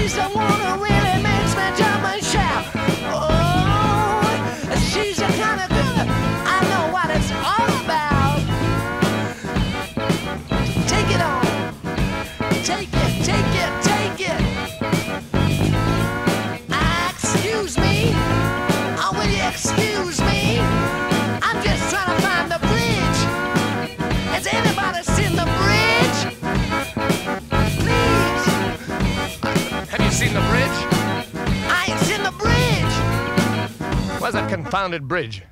she's the one who really makes me jump and shout. Oh, she's the kind of girl I know what it's all about. Take it on, take it, take it, take it. Excuse me, oh, will you excuse me? I'm just trying to find the bridge. Is anybody? Bridge? I ain't seen the bridge. Where's that confounded bridge?